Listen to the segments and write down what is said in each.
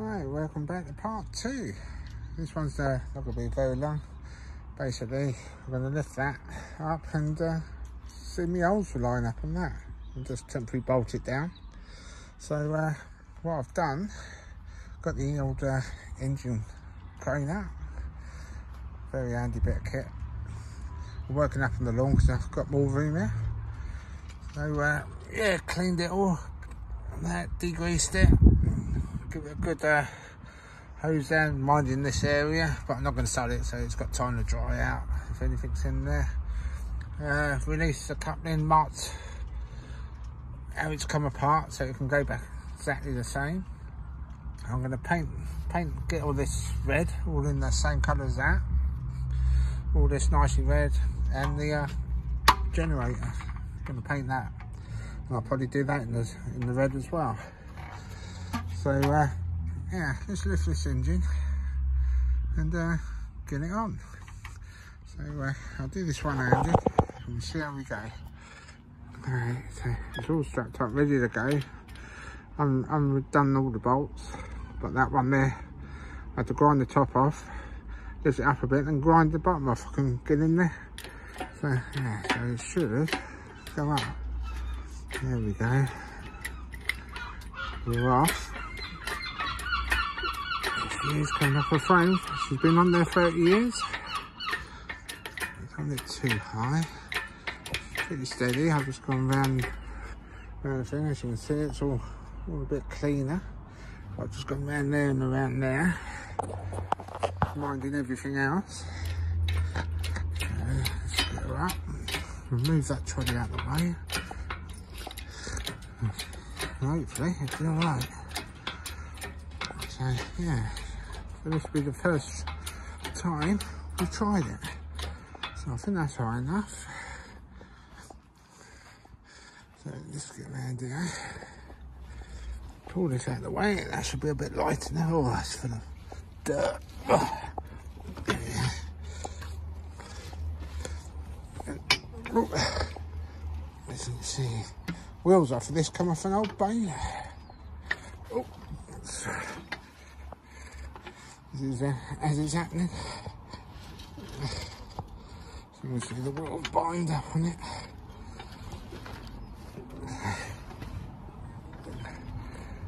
Right, welcome back to part two. This one's uh, not going to be very long. Basically, we're going to lift that up and uh, see my holes will line up on that. And just temporarily bolt it down. So uh, what I've done, got the old uh, engine crane out. Very handy bit of kit. I'm working up on the lawn because I've got more room here. So uh, yeah, cleaned it all, that degreased it, give it a good uh, hose down, minding this area, but I'm not going to sell it, so it's got time to dry out if anything's in there. Uh, release the coupling, marked how it's come apart, so it can go back exactly the same. I'm going to paint, paint, get all this red, all in the same colour as that. All this nicely red, and the uh, generator. I'm going to paint that. And I'll probably do that in the, in the red as well. So, uh, yeah, let's lift this engine and uh, get it on. So, uh, I'll do this one handed and see how we go. Alright, so it's all strapped up, ready to go. I'm, I'm done all the bolts, but that one there, I had to grind the top off, lift it up a bit and grind the bottom off. I can get in there. So, yeah, so it should go up. There we go. We're off. She's coming off her frame. She's been on there 30 years. It's on it too high. Pretty steady. I've just gone round, round the thing. As you can see, it's all, all a bit cleaner. I've just gone round there and around there. Minding everything else. So, let's get her up. Remove that trolley out of the way. Hopefully it'll be alright. So yeah, so this will be the first time we've tried it. So I think that's high enough. So let's get around here. Pull this out of the way, and that should be a bit lighter now. Oh, that's full of dirt. Oh. As you can see, wheels off of this come off an old bane. This is uh, as it's happening. So you can see the world bind up on it.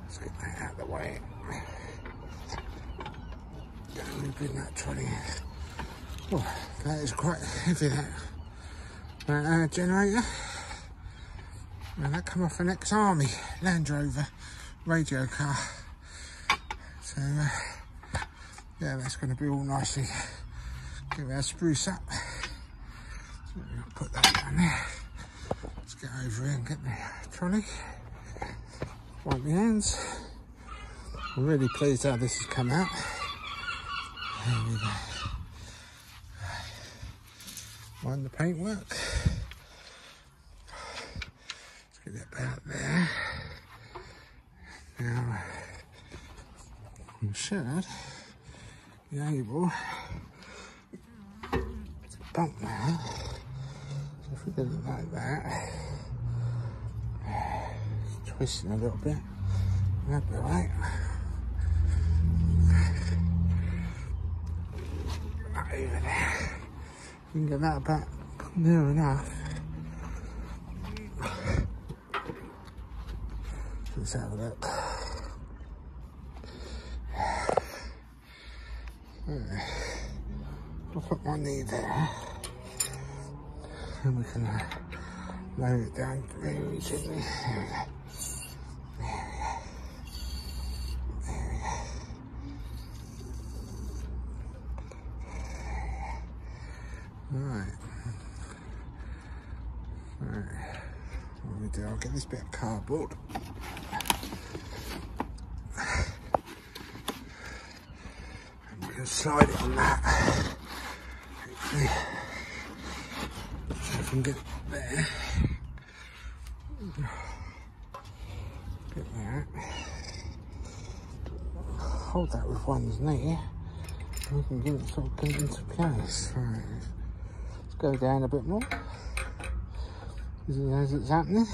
Let's get that out of the way. Me bring that trolley. Oh, that is quite heavy, that, that uh, generator. And that come off an ex-army Land Rover radio car. So, uh, yeah, that's going to be all nicely. Give our spruce up. So we'll put that down there. Let's get over here and get the trolley. Wipe my hands. I'm really pleased how this has come out. There we go. Mind the paintwork. Let's get that about there. Now, we should be able to bump that. So if we did it like that, twisting a little bit, that'd be alright. Over there. You can get that about near enough. Let's have a look. I'll put my knee there. And we can uh, lower it down very easily. There we go. Right. Right. What we do, I'll get this bit of cardboard. And we can slide it on that. Hopefully. If I can get there. Get that. Hold that with one's knee. We can get it sort of pinned into place. Right Let's go down a bit more as it's happening.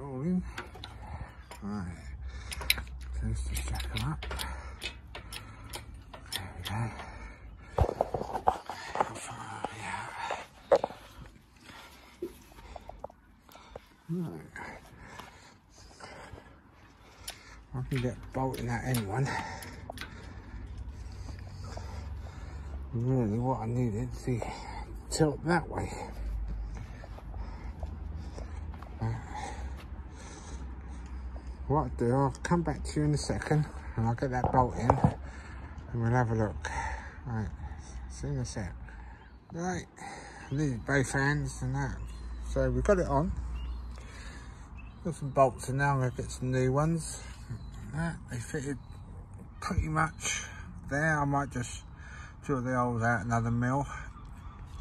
All in. Right. So let's just jack them up. There we go. Right. I can get bolting that anyone. Really what I needed to tilt that way. What I'll do, I'll come back to you in a second and I'll get that bolt in and we'll have a look. Right, see in a sec. Right, I needed both hands and that. So we've got it on. Got some bolts and now I'm gonna get some new ones. That, they fitted pretty much there. I might just drill the holes out another mill.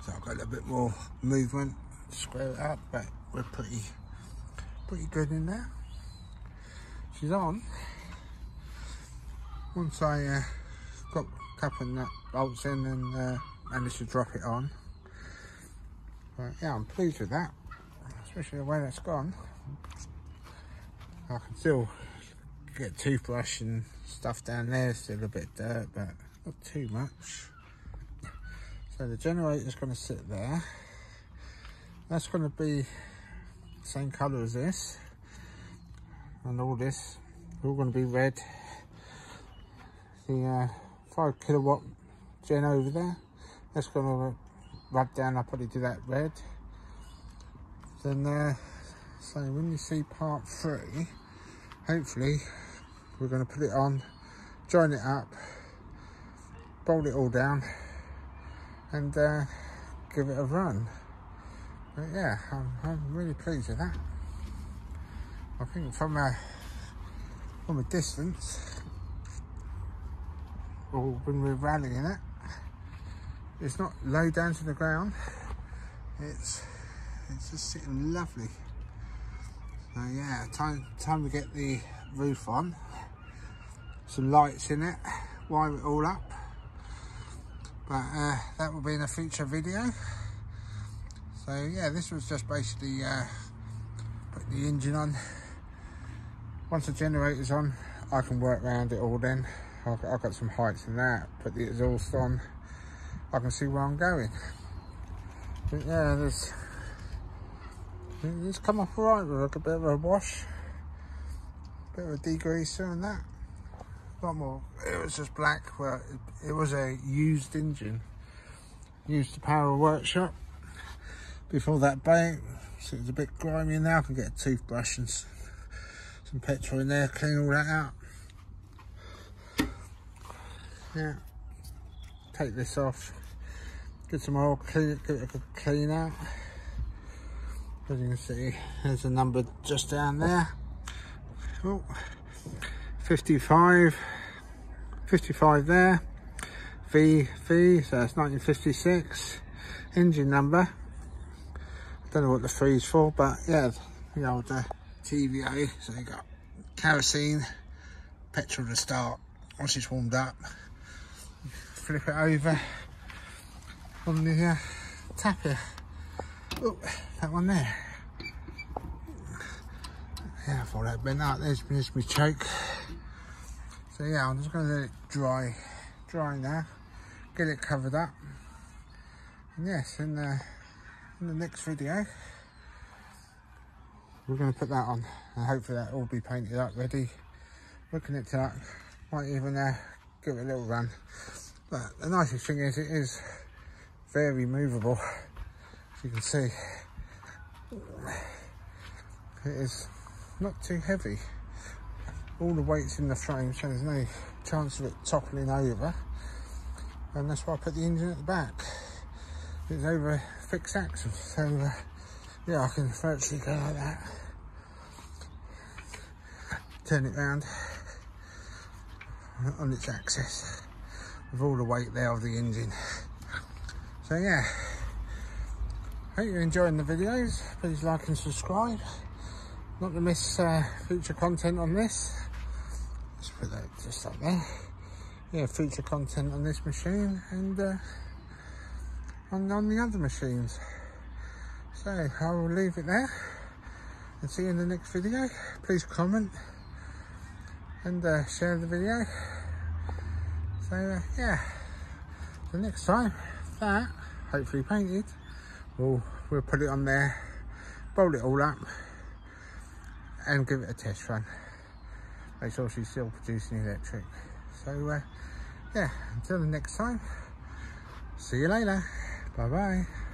So I've got a bit more movement, square it up, but we're pretty, pretty good in there on. Once I uh, got a couple of nut bolts in and uh, managed to drop it on. But yeah, I'm pleased with that, especially the way that's gone. I can still get toothbrush and stuff down there, still a bit dirt, but not too much. So the generator's going to sit there. That's going to be same colour as this and all this. All going to be red. The uh, 5 kilowatt gen over there. That's going to rub down I'll probably do that red. Then uh, so when you see part 3 hopefully we're going to put it on join it up bolt it all down and uh, give it a run. But yeah I'm, I'm really pleased with that I think from a from a distance, or when we're rallying it, it's not low down to the ground. It's it's just sitting lovely. So yeah, time time to get the roof on. Some lights in it, wire it all up. But uh, that will be in a future video. So yeah, this was just basically uh, putting the engine on once the generator's on, I can work around it all then. I've, I've got some heights in that, put the exhaust on, I can see where I'm going. But yeah, there's, it's come off alright with like a bit of a wash, bit of a degreaser and that. A lot more, it was just black, well, it, it was a used engine, used to power a workshop. Before that bank, so it's a bit grimy now, I can get a toothbrush and some petrol in there, clean all that out. Yeah, take this off, get some oil, clean it, get it clean out. As you can see, there's a number just down there. Oh, 55, 55 there. V, V, so that's 1956. Engine number. Don't know what the three is for, but yeah, the old uh, TVO. So you got kerosene, petrol to start. Once it's warmed up, flip it over on the uh, tap here. Oh, that one there. Yeah, I thought that'd been out. There's, there's my choke. So yeah, I'm just going to let it dry, dry now. Get it covered up. And yes, in the, in the next video, we're going to put that on and hopefully that will be painted up ready. Looking at that might even uh, give it a little run. But the nicest thing is it is very movable as you can see. It is not too heavy. All the weight's in the frame so there's no chance of it toppling over. And that's why I put the engine at the back. It's over a fixed axle so uh, yeah I can virtually go like that turn it round on its axis with all the weight there of the engine. So yeah, hope you're enjoying the videos. Please like and subscribe. Not to miss uh, future content on this. Let's put that just up there. Yeah, future content on this machine and uh, on, on the other machines. So I will leave it there and see you in the next video. Please comment and uh, share the video. So uh, yeah, the next time that hopefully painted, we'll we'll put it on there, roll it all up, and give it a test run. Make sure she's still producing electric. So uh, yeah, until the next time, see you later. Bye bye.